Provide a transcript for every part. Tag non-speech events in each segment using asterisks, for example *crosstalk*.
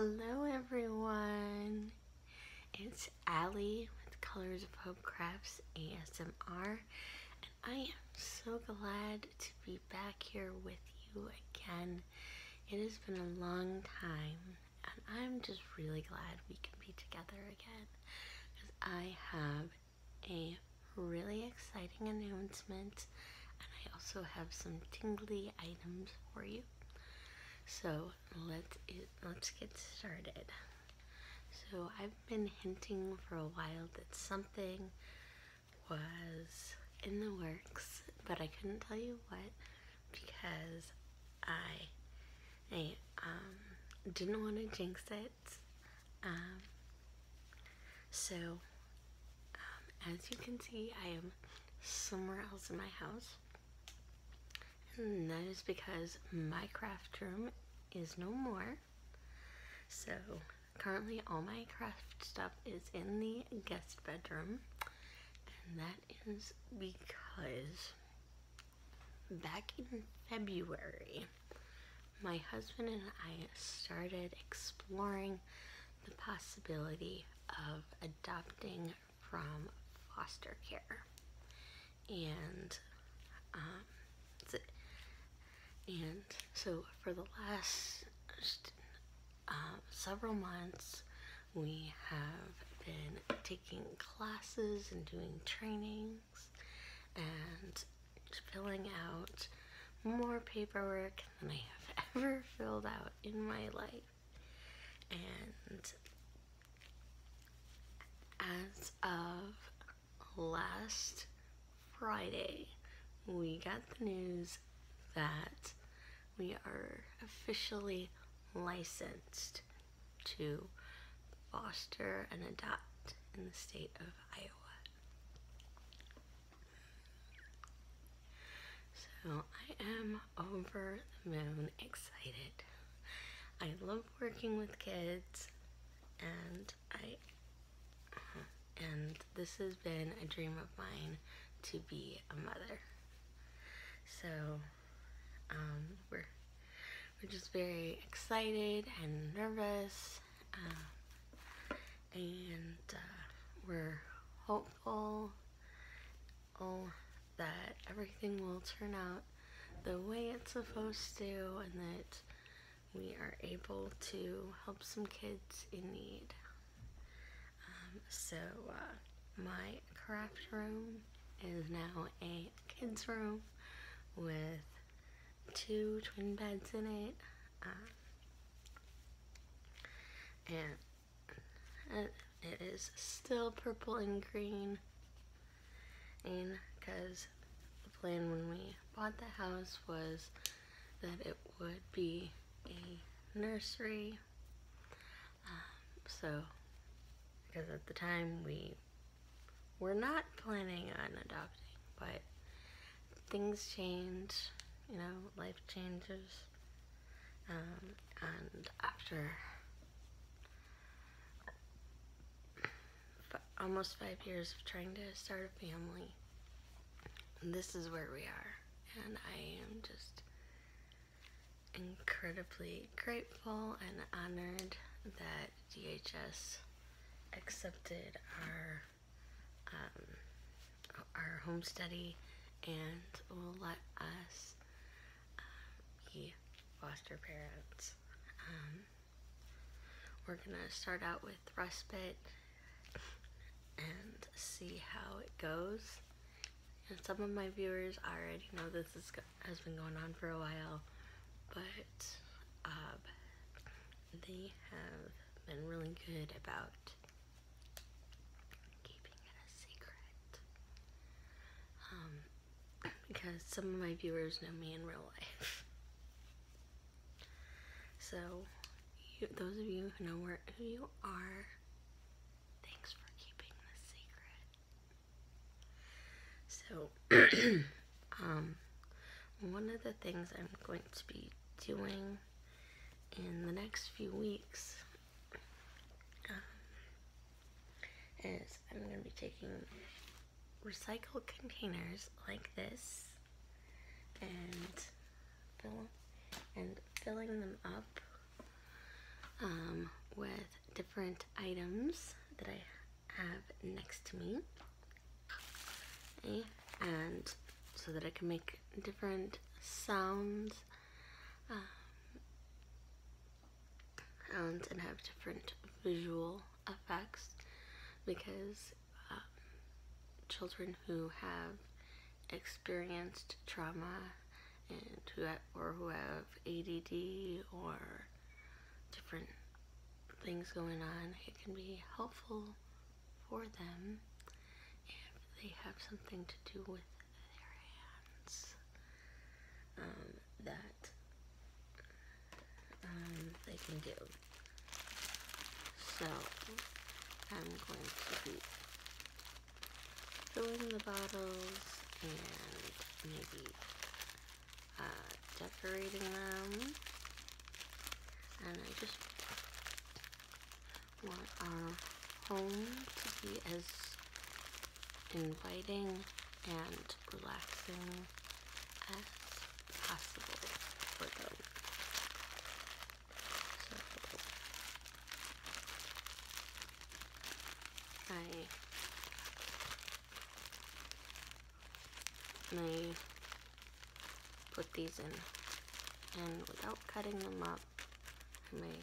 Hello everyone, it's Allie with Colors of Hope Crafts ASMR and I am so glad to be back here with you again. It has been a long time and I'm just really glad we can be together again because I have a really exciting announcement and I also have some tingly items for you. So let's let's get started. So I've been hinting for a while that something was in the works, but I couldn't tell you what because I I um, didn't want to jinx it. Um, so um, as you can see, I am somewhere else in my house. And that is because my craft room is no more. So currently all my craft stuff is in the guest bedroom. And that is because back in February, my husband and I started exploring the possibility of adopting from foster care. And um, and so for the last uh, several months, we have been taking classes and doing trainings and filling out more paperwork than I have *laughs* ever filled out in my life. And as of last Friday, we got the news that we are officially licensed to foster and adopt in the state of Iowa. So I am over the moon excited. I love working with kids and I and this has been a dream of mine to be a mother. So um, we're we're just very excited and nervous, uh, and uh, we're hopeful oh, that everything will turn out the way it's supposed to, and that we are able to help some kids in need. Um, so uh, my craft room is now a kids room with two twin beds in it. Um, and it is still purple and green. And because the plan when we bought the house was that it would be a nursery. Um, so, because at the time we were not planning on adopting, but things change you know, life changes. Um, and after almost five years of trying to start a family, this is where we are. And I am just incredibly grateful and honored that DHS accepted our um, our home study and will let us foster parents. Um, we're gonna start out with respite and see how it goes. And some of my viewers already know this is, has been going on for a while, but uh, they have been really good about keeping it a secret. Um, because some of my viewers know me in real life. *laughs* So, you, those of you who know where who you are, thanks for keeping the secret. So, *clears throat* um, one of the things I'm going to be doing in the next few weeks um, is I'm going to be taking recycled containers like this and fill and filling them up um, with different items that I have next to me. Okay, and so that I can make different sounds um, and have different visual effects because um, children who have experienced trauma and who have, or who have ADD or different things going on, it can be helpful for them if they have something to do with their hands um, that um, they can do. So I'm going to be filling the bottles and maybe uh, decorating them. And I just want our home to be as inviting and relaxing as possible for them. So I may put these in. And without cutting them up I may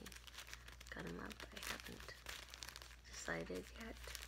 cut them up I haven't decided yet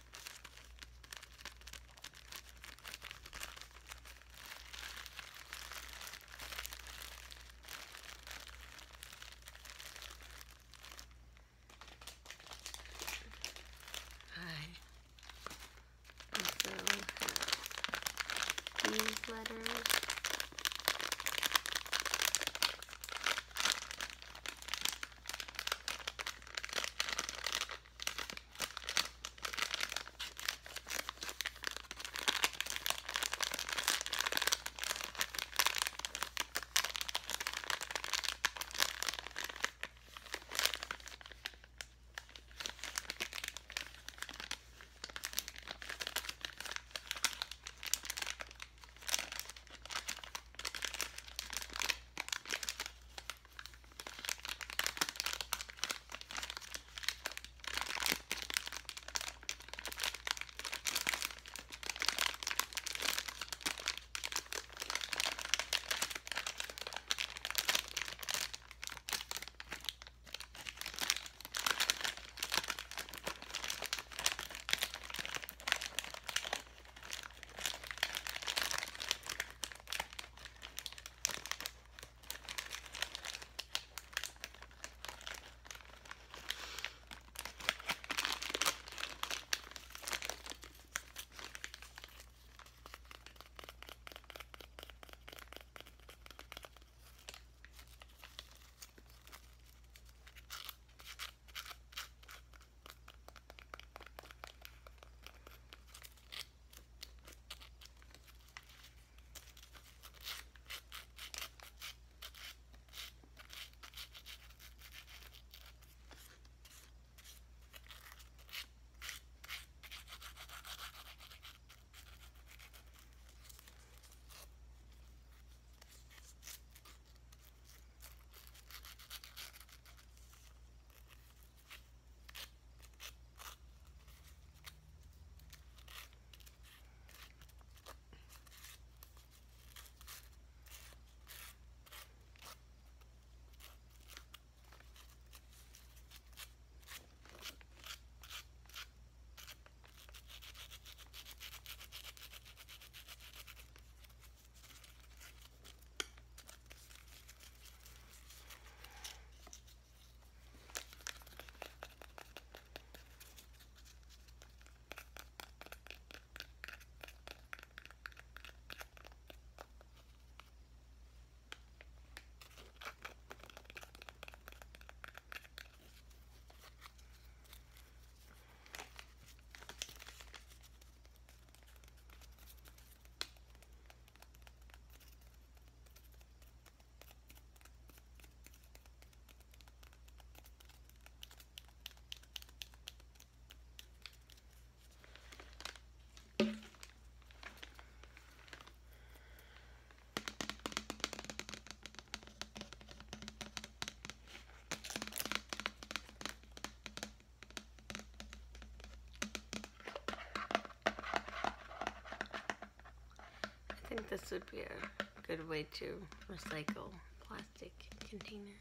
this would be a good way to recycle plastic containers.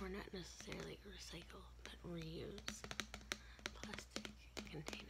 Or not necessarily recycle, but reuse plastic containers.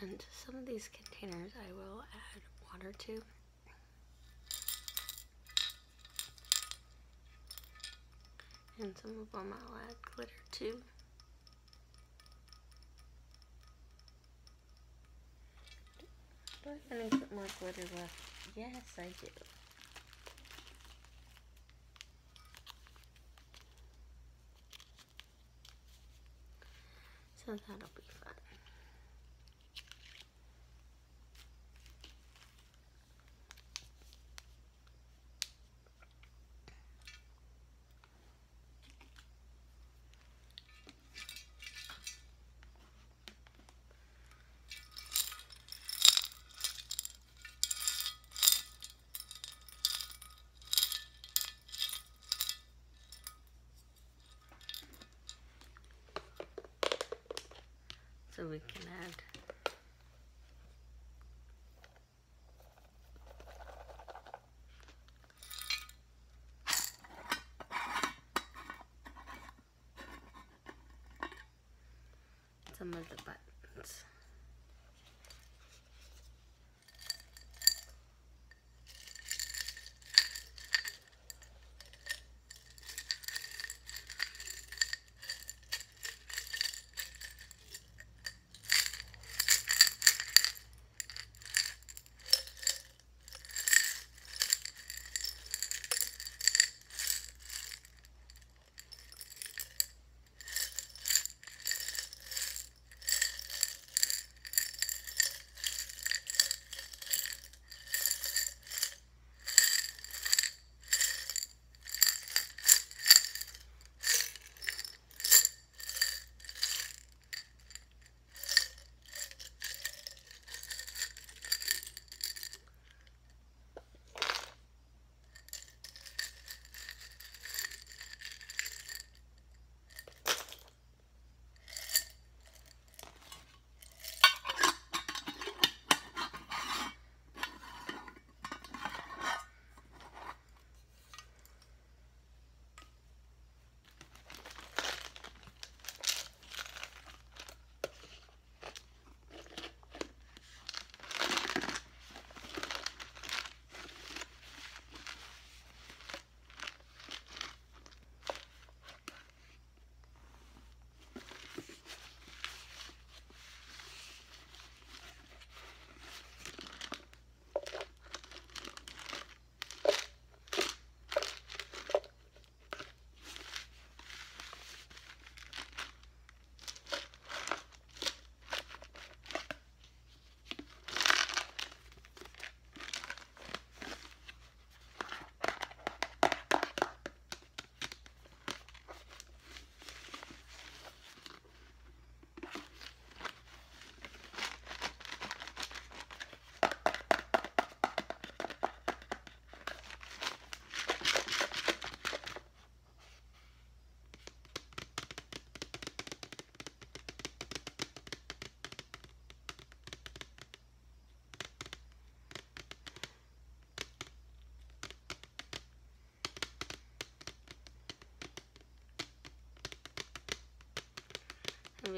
And some of these containers I will add water to. And some of them I'll add glitter to. Do I have any more glitter left? Yes, I do. So that'll be fun. So we can add some of the buttons.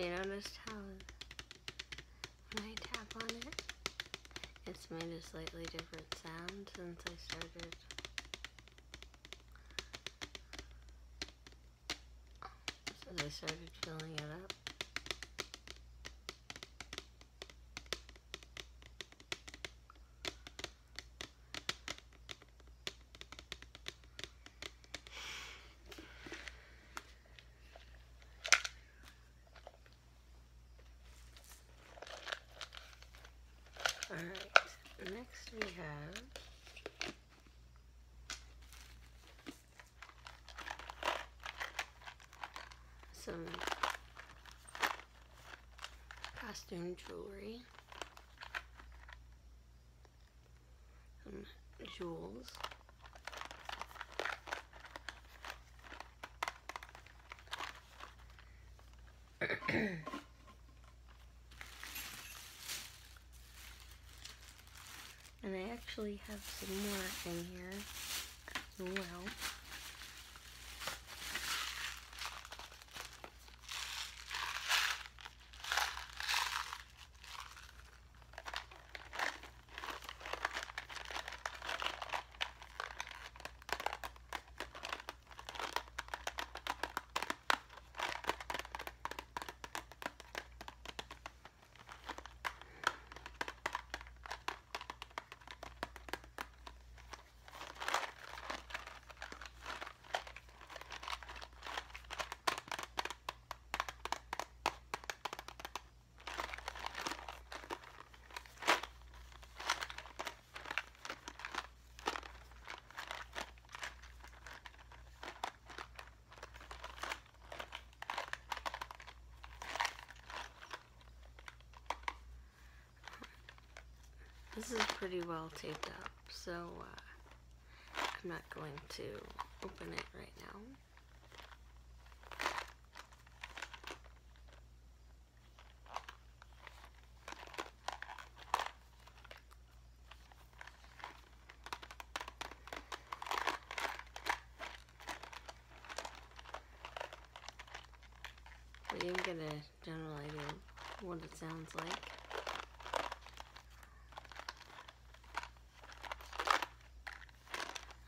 You noticed how when I tap on it, it's made a slightly different sound since I started? Since I started filling it up. Alright, next we have some costume jewelry, some jewels. *clears throat* And I actually have some more in here as well. This is pretty well taped up, so uh, I'm not going to open it right now. But you get a general idea what it sounds like.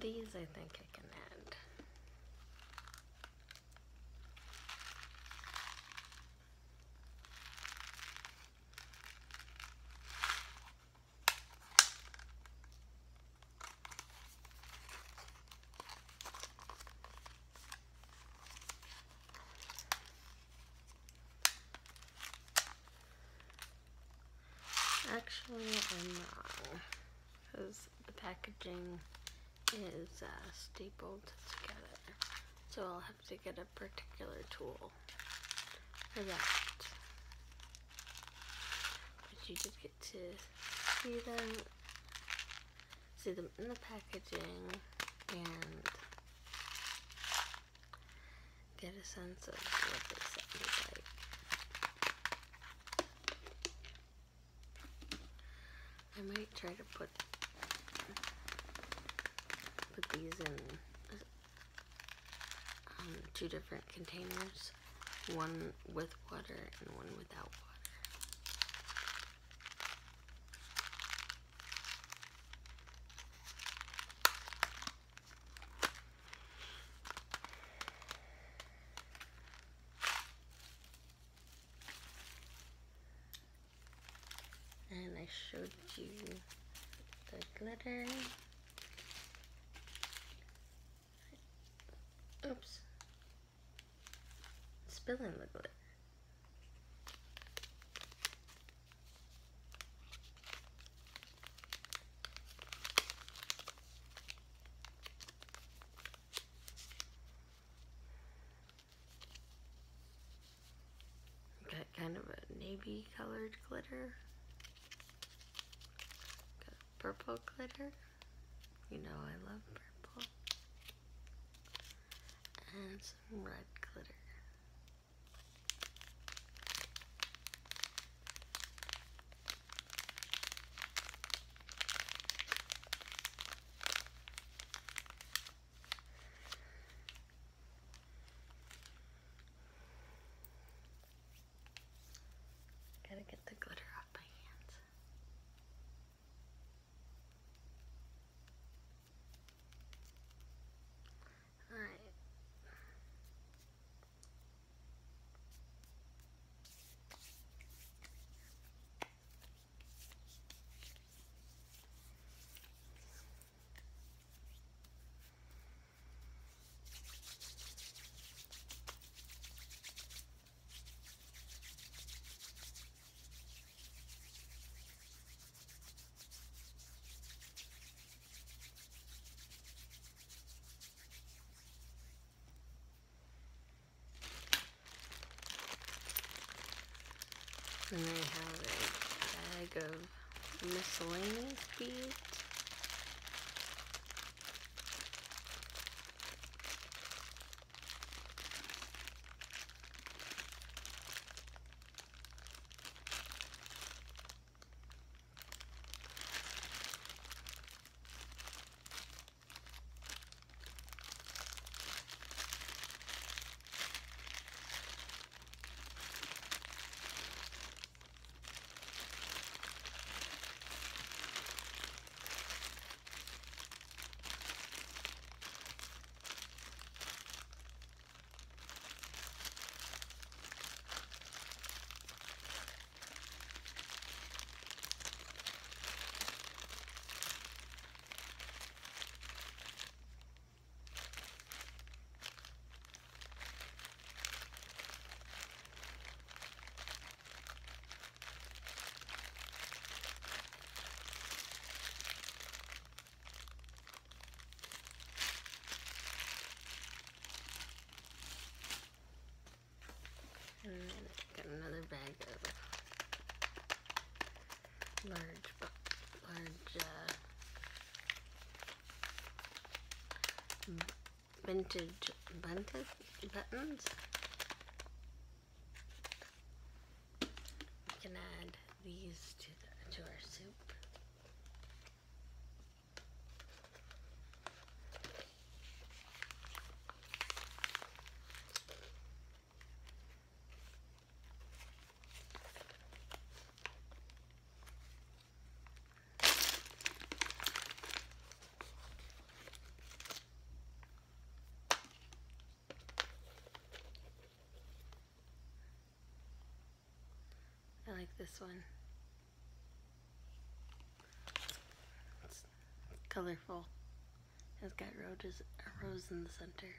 These I think I can add. Actually, I'm wrong because the packaging is uh, stapled together. So I'll have to get a particular tool for that. But you did get to see them, see them in the packaging and get a sense of what they sound like. I might try to put these in um, two different containers, one with water and one without water. And I showed you the glitter. Spilling glitter. Got kind of a navy colored glitter. Got purple glitter. You know I love purple. And some red glitter. Gotta get the glitter off my hand. And I have a bag of miscellaneous beads. And I got another bag of large, large uh, vintage buttons. We can add these to the, to our soup. I like this one. It's colorful. It's got roses, a rose in the center.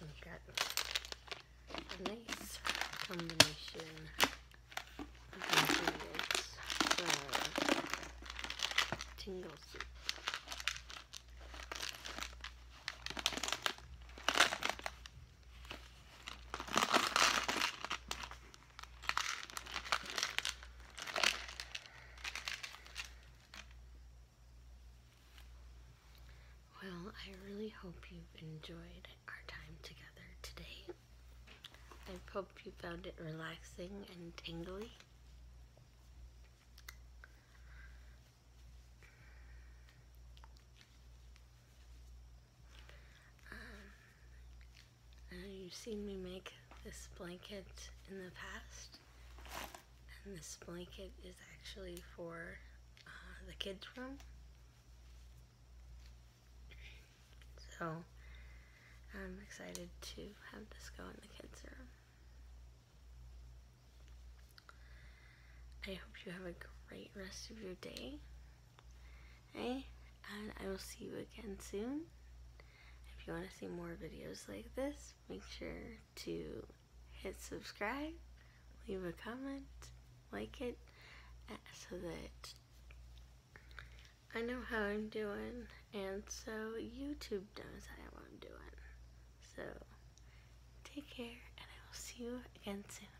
We've got a nice combination of ingredients for soup. Well, I really hope you've enjoyed our time together today. I hope you found it relaxing and tingly. You've seen me make this blanket in the past, and this blanket is actually for uh, the kids' room. So I'm excited to have this go in the kids' room. I hope you have a great rest of your day. Hey, and I will see you again soon. You want to see more videos like this, make sure to hit subscribe, leave a comment, like it, uh, so that I know how I'm doing, and so YouTube knows how I'm doing. So, take care and I will see you again soon.